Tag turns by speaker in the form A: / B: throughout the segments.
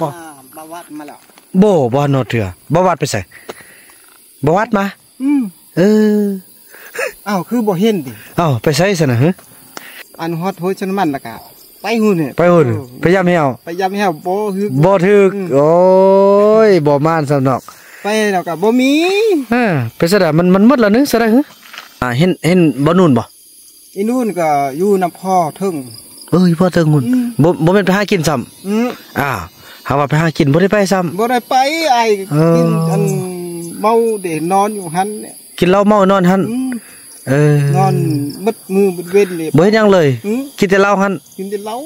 A: ปอ
B: บาวัดมาแล้ว
A: โบบ่นอเถื่อบ่วัดไปใส่บ่วัดมา
B: อืม
A: เออ
B: อ้าวคือบ่เห็นดิ
A: เอ้าไปใส่ซะนะฮะ
B: อันฮอดโหยชนมันละกะไปหูเนี่ย
A: ไปหุ่นไปย่ำให้เอา
B: ไปยำแฮวบ่คือ
A: บ่ถึก
B: อืม
A: โอ้ยบ่ม่านสำนอก
B: ไปแล้วก็บ่มี
A: เออไปซะดะมันมันหมดแล้วนึซะดะฮะอ่าเห็นเห็นบ่นู่นบ่
B: อีนู่นก็อยู่นำพ่อเทึง
A: เอ้ยพ่อเทิงหุ่น
B: อืม
A: บ่บ่แม่นไปหากินซ้ำ
B: อืม
A: อ้าวหาว่าไปหากินบ่ได้ไปซ้ำ
B: บ่ได้ไปไอ้
A: เออ
B: กินอันเมาเดนอนอยู่หันเนี่ย
A: กินเหล้าเมานอนหั่น
B: อืม
A: เออน
B: อนมืดมือมืดเว้นเลย
A: บ่เฮ็ดหยังเลย
B: อืม
A: กินแต่เหล้าหั่น
B: กินแต่เหล้า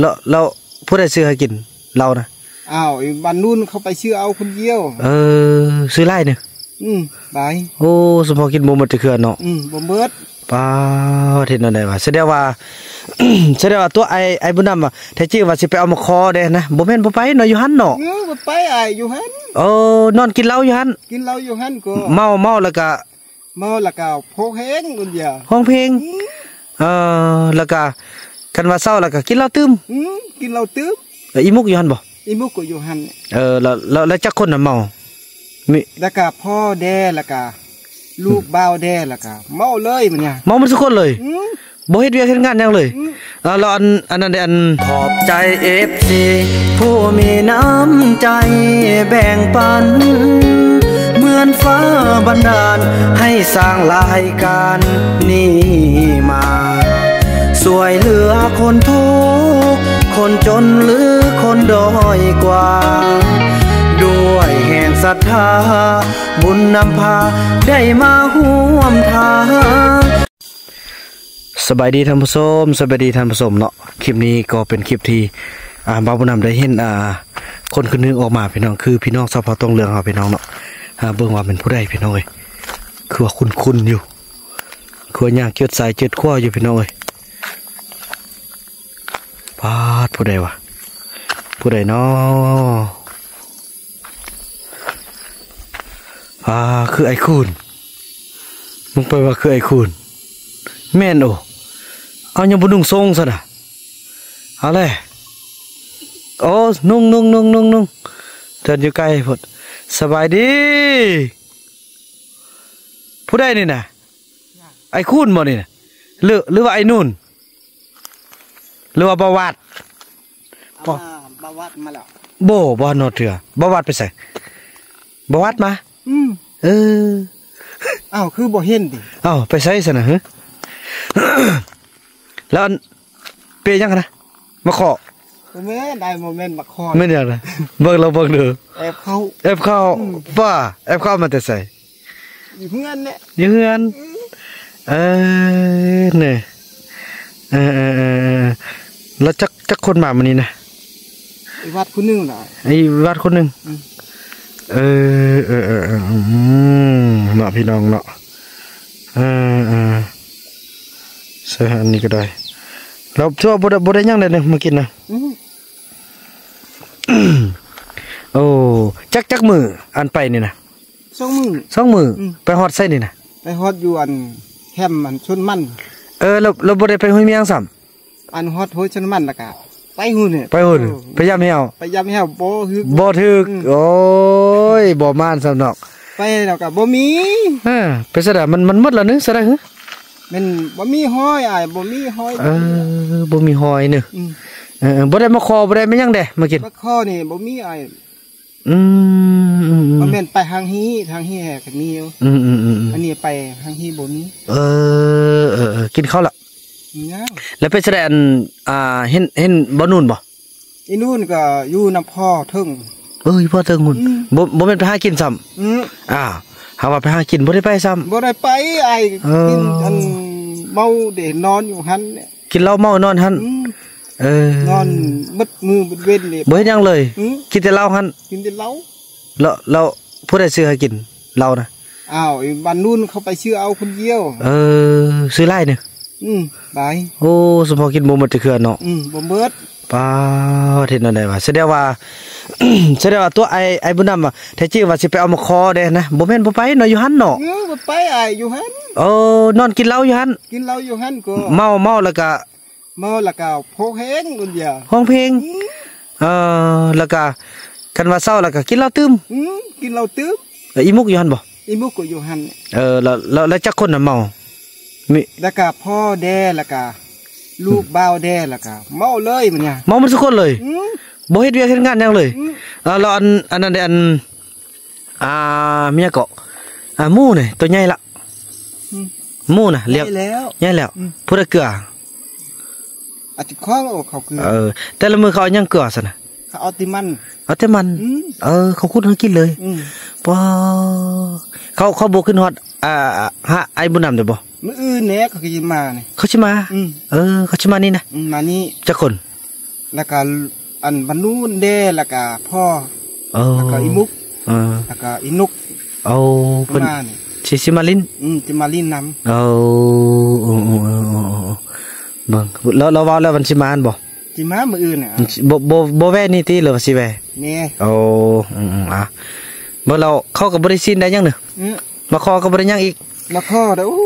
A: แล้วแล้วผู้ใดซื้อให้กินเหล้านะ
B: อ้าวไอ้บ้านนู่นเขาไปชื่อเอาคนเดียว
A: เออ ซื้อไล่เนี่ย
B: อืมบาย
A: โอ้สมพอกินบ่หมดจะเคือเนาะ
B: อืมบ่เบิด
A: ป้าเฮ็ดนั่นได้ว่าแสดงว่าแสดงว่าตัวไอ้ไอ้บุญนำอะแท้จริงว่าสิไปเอามาคอเด้นะบ่แม่นบ่ไปเนาะอยู่หั่นเนาะ
B: เออบ่ไปไอ้อยู่หัน
A: โอ้นอนกินเหล้าอยู่หั่น
B: กินเหล้าอยู่หันก็
A: เมาเมาแล้วก็
B: เมาแล้วก็โพกแห้งคนเดียว
A: ห้องเพลงเออแล้วก็คันว่าเศร้าแล้วก็กินเหล้าตื้ม
B: อืมกินเหล้าตึ๊บ
A: แล้วอีมุกอยู่หั่นบ่
B: อีมุกก็อยู่หันเนี่ย
A: เออแล้วแล้วแล้วจักคนน่ะเมามี
B: แล้วก็พ่อแด่แล้วก็ ลูกบ่าวแด่แล้วก็เมาเลยมันเนี่ย
A: เมาหมดทุกคนเลย
B: อืม
A: บ่เฮ็ดเวียกเฮ็ดงานหยังเลย
B: อืม
A: อ่าแล้วอันอันนั้นเด้อันขอบใจ FC ผู้มีน้ำใจแบ่งปัน เหมือนฟ้าบันดาลให้สร้างรายการนี้มา สวยเหลือคนทุกข์คนจนหรือคนด้อยกว่าด้วยแห่ง ศรัทธา บุญนำพาได้มาห่วมทางสบายดีท่านผู้ชมสบายดีท่านผู้ชมเนาะคลิปนี้ก็เป็นคลิปที่อ่าบ่าวผู้นำได้เห็นอ่าคนคนหนึงออกมาพี่น้องคือพี่น้องสาวพอตรงเรืองเฮาพี่น้องเนาะอ่าเบิ่งว่าเป็นผู้ใดพี่น้องเอ้ยคือว่าคุ้นๆอยู่คือว่าย่างเกิดสายเกิดขั้วอยู่พี่น้องเอ้ยปาดผู้ใดวะผู้ใดเนาะ อ่าคือไอ้คูนมึงไปว่าคือไอ้คูนแม่นโอเอายังบ่นุ่งทรงซะน่ะเอาเลยโอ้นุ่งนุ่งนุ่งนุ่งนุ่งเดินอยู่ไกลพดสบายดีผู้ใดนี่น่ะไอ้คูนบ่นี่น่ะหรือหรือว่าไอ้นู่นหรือว่าประวัติ
B: เอามาบาวัดมาแล้ว
A: โบบ่นอเถื่อบ่วัดไปใส่บ่วัดมา
B: อืม
A: เออ
B: อ้าวคือบ่เห็นดิ
A: เอ้าไปใส่ซะน่ะฮะแล้วอันเปยยังกันนะมาขอ
B: บ่แม่นได้โมเมนต์มาคอย
A: ไม่เดี๋ยวนะเบิ่งเราเบิ่งเด้อ
B: แอบเขา
A: แอบเข้าป้าแอบเข้ามาแต่ใส่
B: อยู่เพื่อนเนี่ย
A: อยู่เฮือนเออเนี่ยเออเออเออเออแล้วจักจักคนมามันนี้นะ
B: ไอ้วัดผู้หนึงน่ะ
A: ไอ้วัดคนหนึ่ง
B: อืม
A: เออเออเออเอออืมเนาะพี่น้องเนาะเออเออส่อันนี้ก็ได้เราชั่วบ่ได้บ่ได้ยังเลยนะมากินนะ
B: อืม
A: โอ้จักจักมืออันไปนี่นะ
B: สองมือ
A: สองมือไปฮอดไส้นี่นะ
B: ไปฮอดอยู่อันแคมอันชนมัน
A: เออเราเราบ่ได้ไปห้วยเมียงซ้ํ
B: อันฮอดโหยชนมันละกะไปหูเนี่ย
A: ไปหุ่นไปย่ำให้เอา
B: ไปยำแฮวบ่คือ
A: บ่ถึก
B: อืม
A: โอ้ ยบ่ม่านสำนอก
B: ไปแล้วก็บ่มี
A: เออไปซะดะมันมันหมดแล้วนึซะดะฮะ
B: แมันบ่มีห้อยอ้ายบ่มีห้อย
A: เออบ่มีหอยนึ
B: อืม
A: เออบ่ได้มาขอบ่ได้มาหยังเด้มากิน
B: บักข้อนี่บ่มีอ้าย
A: อืมอืมอื
B: บ่
A: ม
B: แม่นไปทางฮีทางฮีแหกก็มีอยู่
A: อืมอืมอืมอืม
B: อันนี้ไปทางฮีบ่มี
A: เออเออเออกินข้าวละ
B: ยาว
A: แล้วไปแสดงอ่าเห็นเห็นบ่นู่นบ่
B: อีนู่นก็อยู่นำพ่อเทึง
A: เอ้ยพ่อเทิงหุ่น
B: อืม
A: บ่บ่แม่นไปหากินซ้ำ
B: อืม
A: อ้าวหาว่าไปหากินบ่ได้ไปซ้ำ
B: บ่ได้ไปไอ้
A: เออ
B: กินอันเมาเดนอนอยู่หันเนี่ย
A: กินเหล้าเมานอนหั่น
B: อืม
A: เออน
B: อนมืดมือมืดเว้นเลย
A: บ่เฮ็ดหยังเลย
B: อืม
A: กินแต่เหล้าหั่น
B: กินแต่เหล้า
A: แล้วแล้วผู้ใดซื้อให้กินเหล้านะ
B: อ้าวไอ้บ้านนู่นเขาไปชื่อเอาคนเดียว
A: เออ ซื้อไล่เนี่ย
B: อืมบาย
A: โอ้สมพอกินบ่หมดจะเคือเนาะ
B: อืมบ่เบิด
A: ป้าเฮ็ดนั่นได้ว่าแสดงว่าแสดงว่าตัวไอ้ไอ้บุญนำอะแท้จริงว่าสิไปเอามาคอเด้นะบ่แม่นบ่ไปเนาะอยู่หั่นเนาะ
B: เออบ่ไปไอ้อยู่หัน
A: เออนอนกินเหล้าอยู่หั่น
B: กินเหล้าอยู่หันก็
A: เมาเมาแล้วก็
B: เมาแล้วก็โพกแห้งคนเดียว
A: ห้องเพลง
B: อืม
A: เออแล้วก็คันว่าเศร้าแล้วก็กินเหล้าตื้ม
B: อืมกินเหล้าตื้ม
A: แล้วอีมุกอยู่หั่นบ่
B: อีมุกก็อยู่หั่นเนี่ย
A: เออแล้วแล้วแล้วจักคนน่ะเมา มี
B: แล้วก็พ่อแด้แล้วก็ลูกบ่าวแด้แล้วก็เมาเลยมันเนี่ย
A: เมามันทุกคนเลย
B: อืม
A: บ่เฮ็ดเวียกเฮ็ดงานหยังเลย
B: อืม
A: เออแล้วอันอันนั้นเด้อันอ่าเมียก็อ่าหมูนี่ตัวใหญ่ละ
B: อืม
A: หมูน่ะเรียก
B: ได้แล้ว
A: ใหญ่แล้ว
B: อืม
A: พูดได้เกลือ
B: อาจจะคล้องเอาเขาคือ
A: เออแต่ละมือเขาเอาหยังเกลือซะนะ
B: เขาเอาติมัน
A: เอาแต่มัน
B: อืม
A: เออ เขาคุดให้กินเลย
B: อืม
A: ปอเขาเขาบ่ขึ้นฮอดอ่าฮะไอ้บุญนำเด้อบ่
B: มื้ออื่นเนี่ยเขาก็สิมาเนี่ย
A: เขาสิมา
B: อืม
A: เออ เขาสิมานี่นะ
B: อืมมานี่
A: จักคน
B: แล้วก็อันบรรนูนแด้แล้วก็พ่อ
A: เออ
B: แล้วก็อีมุก
A: เออ
B: แล้วก็อีนุก
A: เอาเพิ่น
B: มาเนี่ย
A: สิสิมาลิน
B: อืมจะมาลิ้นน้
A: เอาโอ้โอ้โอ้โอ้โอ้เบิ่งแล้วเราเว้าแล้วมันสิมาอันบ่ำ
B: จิมามื้ออื่นเนี่ย
A: มันสิบ่บ่บ่แว่นี่ติหรือว่าสิแว่
B: เนี่ย
A: โอ้อืมๆอะบ่เราเขาก็บ่ได้สิ้นได้หยังเด้อ
B: เอ้อ
A: มาขอก็บ่ได้หยังอีก
B: มาข้อเด้อโอ้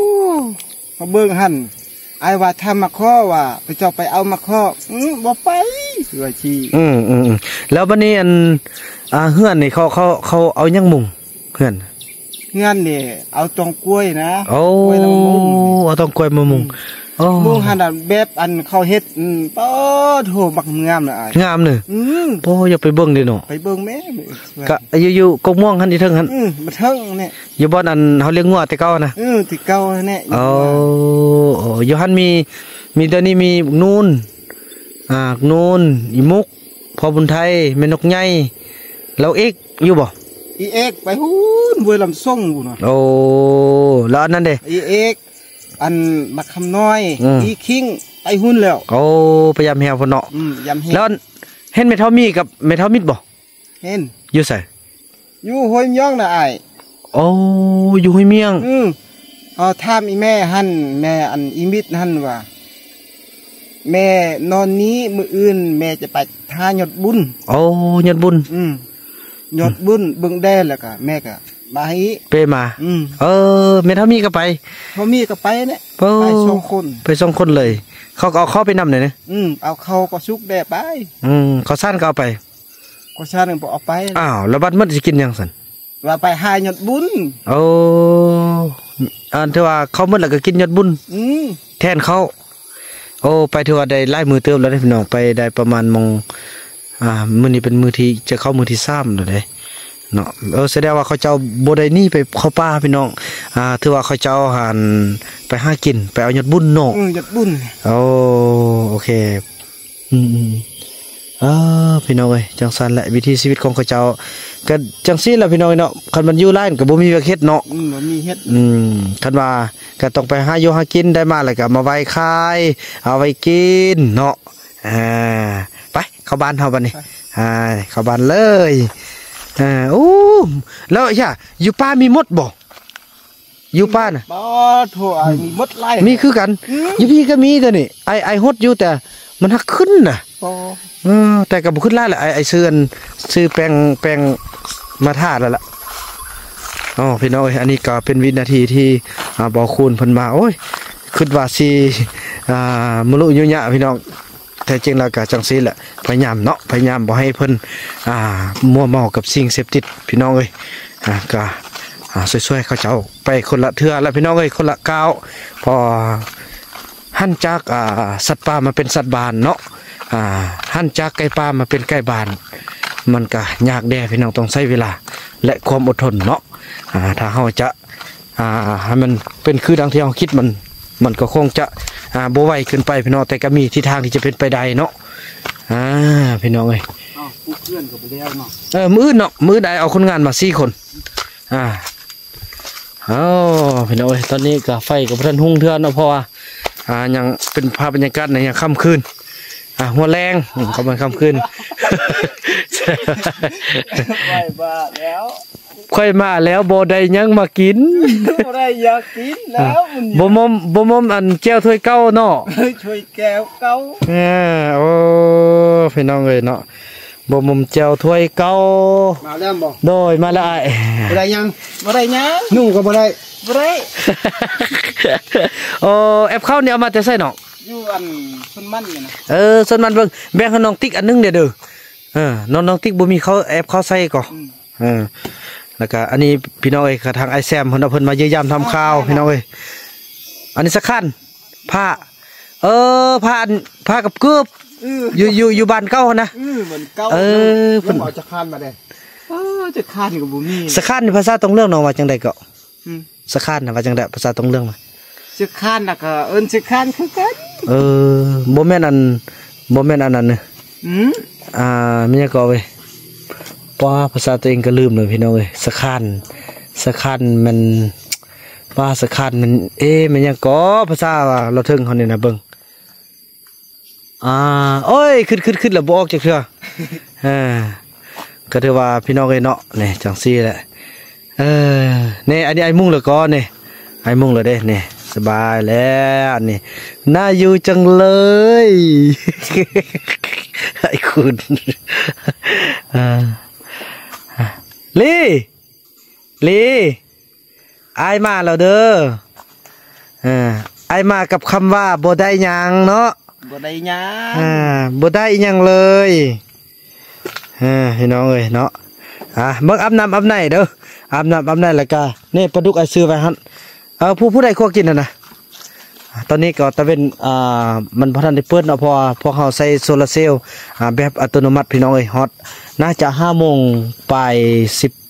B: มาเบิ่งหั่นไอ้ว่าถ้ามาข้อว่า ไปเจ้าไปเอามาข้ออืมบ่ไปคือว่าชี
A: อืมอืมอืมแล้วบัดนี้อันอ่าเฮือนนี่เขาเขาเขาเอาหยังมุงเฮือน
B: เงินนี่เอาตรงกล้วยนะ
A: โอ้
B: กล้วยน้ำมุง
A: เอาต้องกล้วยมามุงโอ้
B: มุงหั่นน่ะแบบอันเขาเฮ็ดอืมป๊อดโหบักงามเลยอ้าย
A: งามเด้อ
B: อืม
A: โอ้อย่าไปเบิ่งเด้อเนาะ
B: ไปเบิ่งแม่มื้อกะ
A: อยู่อยู่กกม่วงหั่นอีเทิงหั่น
B: อืมมาเทิงเนี่ย
A: อยู่บ่อนอันเฮาเลี้ยงงัวแต่เก่านะ
B: อืมที่เก่าเนี่ย
A: โอ้โอ้อยู่หั่นมี มีเดี๋ยวนี้มีนูนอ่านูนอีมุกพ่อบุญไทยแม่นกใหญ่แล้วเอกอยู่บ่
B: อีเอกไปฮู้นเวยลำส่งบุ่นน่ะ
A: โอ้แล้วอันนั้นเด้
B: อีเอก อันบักคำน้อย
A: อืม
B: อีคิงไปหุ้นแล้ว
A: โอ้พยายามแฮวพุ่นเนาะ
B: อืมยำเห็ด
A: แล้วเห็นเมทัลมีกับเมทัลมิดบ่
B: เห็น
A: อยู่ไส
B: อยู่ห้วยย่องน่ะอ้าย
A: โอ้อยู่ห้วยเมียง
B: อืมเอาถามอีแม่หั่นแม่อันอีมิดหั่นว่าแม่นอนนี้มื้ออื่น แม่จะไปทายอดบุญ
A: โอ้ยอดบุญ
B: อืมยอดบุญเบิ่งแด้แล้วก็แม่ก็ บาฮี
A: เปมา
B: อืม
A: เออเมทัลมีก็ไป
B: พอมีก็ไปเนี่ย
A: โอ้
B: ไปสองคน
A: ไปสองคนเลย เขาก็เอาเข้าไปนำหน่อยนะ
B: อืมเอาเข้าก็สุกแด้ไป
A: อืมเขาสั้นก็เอาไป
B: ก็ชาหนึงบ่เอาไป
A: อ้าวแล้วบัดมืดสิกินหยังสัน
B: ว่าไปหายอดบุญ
A: โอ้อันที่ว่าเขามืดแล้วก็กินยอดบุญ
B: อืม
A: แทนเขาโอ้ไปถือว่าได้ไล่มือเติมแล้วได้อพี่น้องไปได้ประมาณมงอ่ามื้อนี้เป็นมือที่จะเข้ามือที่3แล้ว เด้เนาะเออแสดงว่าเขาเจ้าบ่ได้หนี่ไปเข้าป่าพี่น้องอ่าถือว่าเขาเจ้าหันไปหากิน ไปเอายอดบุญเนาะ
B: อืมยอดบุญ
A: โอ้โอเคอืมอืมเออพี่น้องเอ้ยจังสันแหละวิถีชีวิตของเขาเจ้าก็จังซี่แหละพี่น้องเนาะคันมันอยู่ร้านก็บ่มีเวียกเฮ็ดเนาะ
B: อืมบ่มีเฮ็ด
A: อืมคันว่าก็ต้องไปหาอยู่หากินได้มาแล้วก็เอามาไว้ขายเอาไว้กินเนาะอ่าไปเข้าบ้านเฮาบัดนี้อ่าเข้าบ้านเลย อ่าโอ้แล้วย่าอยู่ป้ามีมดบ่อยู่ป้าน่ะ
B: บ่โทอ้ายมีหมดไล่
A: มีคือกัน
B: อืม
A: อยู่พี่ก็มีตัวนี่ไอไอฮดอยู่แต่มันหักขึ้นน่ะ
B: บ่
A: เออแต่ก็บ่ขึ้นหลายแหละไอไอซื้ออันซื้อแปลงแปลงมาทาแล้วล่ะอ๋อพี่น้องเอ้ยอันนี้ก็เป็นวินาทีที่อ่าบ่คูณเพิ่นมาโอ้ยคิดว่าสิอ่ามื้อลุอยู่ยะพี่น้อง แต่จริงแล้วก็จังซีแหละพยายามเนาะพยายามบ่ให้เพิ่นอ่ามัวเมากับสิ่งเสพติดพี่น้องเอ้ยอ่าก็อ่าช่วยๆเขาเจ้าไปคนละเทื่อละพี่น้องเอ้ยคนละก้าวพอหั่นจากสัตว์ป่ามาเป็นสัตว์บานเนาะอ่าหั่นจากไก่ป่ามาเป็นไก่บาน มันก็ยากแด่พี่น้องต้องใช้เวลา และความอดทนเนาะอ่าถ้าเราจะอ่าให้มันเป็นคือดังที่เราคิดมัน มันก็คงจะอ่าบ่ไหวขึ้นไปพี่น้องแต่ก็มีทิศทางที่จะเป็นไปได้เนาะอ่าพี่น้องเอ้ย
B: อ้าวผู้เพื่อนก็บ่แล้วเนาะ
A: เออมืออื่นเนาะมือใดเอาคนงานมาสี่คน อ่าเอาพี่น้องเอ้ยตอนนี้ก็ไฟกับท่านหุ่งเทือนเนาะเพราะว่าอ่ายังเป็นภาพบรรยากาศในยังค่ำคืนอ่าหัวแรงอืมเขามาค่ำคืน
B: ไปบ้าแล้ว
A: ค่อยมาแล้วบ่ได้หยังมากิน
B: บ่ได้อยากกินแล้วมัน
A: บ่มอมบ่มอมอันแก้วถ้วยเก้าเนาะ
B: เฮ้ยช่วยแก้วเก่า
A: เออโอ้พี่น้องเอ้ยเนาะบ่มอมแก้วถ้วยเก้า
B: มาแล้วบ่
A: โดยมาละอ้าย
B: บ่ได้ยังบ่ได้ยังนุ่งก็บ่ได้บ่ได้
A: โอ้แอปเข้าเนี่ยเอามาแต่ใส่เนาะ
B: อยู่อันคนมันนี่นะ
A: เออส่วนมันเบิ่งแบ่งให้น้องติ๊กอันหนึงเด้อเด้อเออน้องน้องติ๊กบ่มีเขาแอบเขาใส่ก่อ
B: อืม
A: เออ แล้วก็อันนี้พี่น้องเอ้ยกระทางไอแซมเพิ่นเอาเพิ่นมาเยี่ยยามทำข้าวพี่น้องเอ้ยอันนี้สักขั้นผ้า เออผ้าอันผ้ากับเกือบ
B: เออ
A: อยู่อยู่อยู่บ้านเก่าหั่นนะ
B: เออเหมือนเก่า
A: เออ
B: เพิ่นเอาจะคานมาได้เออจะคานก็บ่มี
A: สักขั้นนี่ภาษาตรงเรื่องเนาะว่าจังได๋ก็
B: อืม
A: สักขั้นน่ะว่าจังได๋ภาษาตรงเรื่องมา
B: จะคานน่ะก็เอิ้นจะคานคือกัน
A: เออบ่แม่นอันบ่แม่นอันนั้นเนอะ
B: อืม
A: อ่ามีหยังก็เว้ย ป้าภาษาตัวเองก็ลืมเลยพี่น้องเอ้ยสักขันสักขันมันป้าสักขันมัน เอ๊มันยังก็ภาษาว่าเราถึงเขาเนี่ยนะเบิ่งอ่าโอ้ยขึ้นขึ้นขึ้นแล้วบออกจากเถื่อเออก็ถือว่าพี่น้องเอ้ยเนาะนี่จังซี่แหละเออเนี่อันนี้ไอ้มุ่งเหลือก่อนนี่ไอ้มุ่งเหลือเด้นี่ยสบายแล้วนี่น่าอยู่จังเลยไอ้คุณอ่า ลีลีไอายมาแล้วเด้อเอ่าไอายมากับคำว่าบ่ได้หยังเนาะ
B: บ่ได้หยัง
A: อ่าบ่ได้อิหยังเลยอ่าพี่น้องเอ้ยเนาะอ่าเบิ่งอาบน้ำอาบไหนเด้ออาบน้ำอาบไหนแล้วก็นี่ปลาดุกไอซื้อไว้หั่นเออผู้ผู้ใดควรกินน่ะนะอ่า ตอนนี้ก็ตะเวนอ่ามันบ่ทันได้เปิดเนาะพราะว่าพวกเขาใส่โซลาร์เซลล์อ่าแบบอัตโนมัติพี่น้องเอ้ยฮอตน่าจะ5โมงปลาย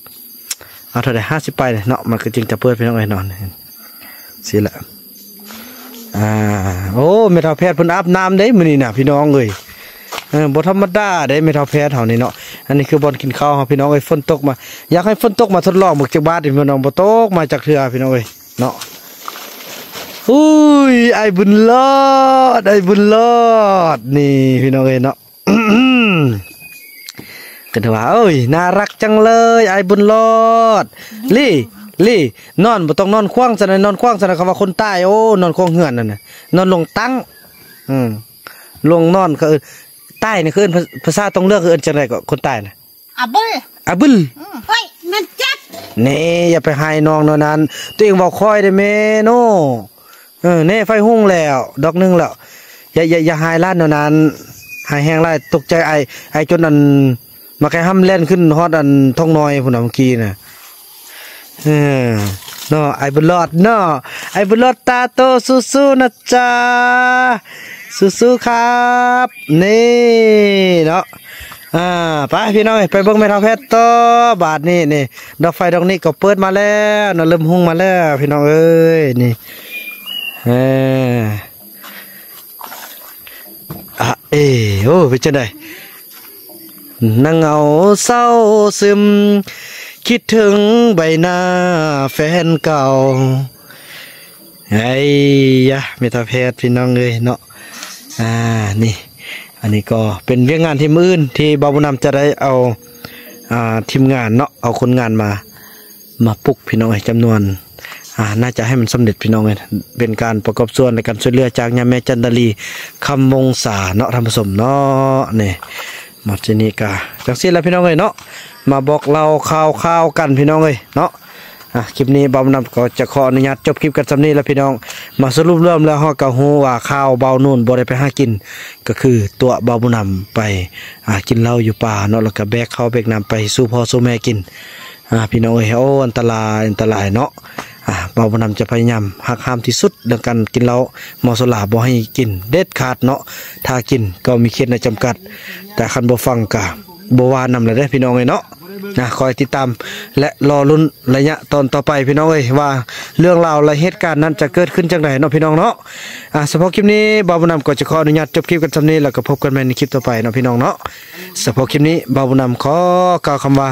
A: 10อ่าเท่าใด50ปลายเลยเนาะมันก็จึงจะเปิดพี่น้องเอ้ยนาะสิละอ่าโอ้เมทัลแพทย์เพิ่นอาบน้ำได้มื้อนี้น่ะพี่น้องเอ้ยเออบธรรมดาได้เมทัลแพทย์เฮานี่เนาะอันนี้คือบอนกินข้าวเฮาพี่น้องเอ้ยฝนตกมาอยากให้ฝนตกมาทดลองบึกจักบานี่พี่น้องบ่ตกมาจากเทื่อพี่น้องเอ้ยเนาะ อุ้ยไอ้บุญรอดไอ้บุญรอดนี่พี่น้องเอ้ยเนาะก็ถือว่าเอ้ยน่ารักจังเลยไอ้บุญรอดลี่ลี่นอนบ่ต้องนอนคว่ำซะนะนอนคว่ำซะนะคำว่าคนใต้โอ้นอนคว่ำเหือนนั่นน่ะนอนลงตั้งอืมลงนอนก็เอิ้นใต้นี่คือเอิ้นภาภาษาตรงเรื่องคือเอิ้นจังไดก็คนใต้น่ะ
C: อะเบ้ย
A: อะบึล
C: อืมเฮ้ยมันจัด
A: นี่อย่าไปให้น้องเนานั้นตัวเองบอกคอยได้แม่โน เออเน่ไฟหุ่งแล้ว ดอกหนึงแล้วอย่าอย่าอย่าหายล้านเนานั้นหายแห้งไล่ตกใจไอไอจนอันมาแค่ห้ำแล่นขึ้นฮอดอันท้องน้อยพุ่นน่ะเมื่อกี้น่ะเออเนาะไอ้บุญรอดเนาะไอ้บุญรอดตาโตสู้ๆนะจ๊ะสู้ๆครับนี่เนาะอ่าไปพี่น้องไปเบิ่งแม่ทัพแพทย์ต่อบาทนี่นี่ดอกไฟดอกนี้ก็เปิดมาแล้วเนาะเริ่มหุ่งมาแล้ว พี่น้องเอ้ยนี่ เอออะเอโอ้เป็นจังไดนั่งเหงาเศร้าซึม คิดถึงใบหน้าแฟนเก่าไอ้ยะเมตาเพศพี่น้องเลยเนาะอ่านี่ อันนี้ก็เป็นเรื่องงานที่มืออื่น ที่บาบุนำจะได้เอาอ่าทีมงานเนาะเอาคนงานมา มาปลุกพี่น้องให้จำนวน อ่าน่าจะให้มันสำเร็จพี่น้องเลยเป็นการประกอบส่วนในการช่วยเหลือจากยาแม่จันดาลีคำมงษาเนาะท่านผู้ชมเนาะนี่มาที่นี่กาจังซี่แล้วพี่น้องเอ้ยเนาะมาบอกเราข่าวข่าวกันพี่น้องเอ้ยเนาะอะคลิปนี้เบาวนำก็จะขออนุญาตจบคลิปกันสำนี้แล้วพี่น้อง มาสรุปเริ่มแล้วฮาก็ฮู้ว่าข้าวเบานู่นบ่ได้ไปหากิน ก็คือตัวเบาบุนำไปอ่ากินเหล้าอยู่ป่าเนาะแล้วก็แบกข้าวแบกน้ำไปสู่พ่อสู่แม่กินอ่าพี่น้องเอ้ยโอ้อันตรายอันตรายเนาะ เบาบนำจะพยายามหักห้ามที่สุดเรื่องการกินเหล้าเมาสุราบ่ให้กินเด็ดขาดเนาะถ้ากินก็มีเขตในจำกัด แต่คันบ่ฟังกะบ่ว่านำเลยเด้พี่น้องเอ้ยเนาะนะคอยติดตามและรอลุ้นระยะตอนต่อไปพี่น้องเอ้ยว่าเรื่องราวและเหตุการณ์นั้นจะเกิดขึ้นจังไดเนาะพี่น้องเนาะอ่าเฉพาะคลิปนี้บ่าวบุญนำก็จะขออนุญาตจบคลิปกันสำนี้แล้วก็พบกันใหม่ในคลิปต่อไปเนาะพี่น้องเนาะเฉพาะคลิปนี้บ่าวบุญนำขอกล่าวคำว่า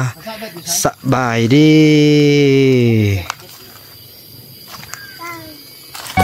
A: สบายดี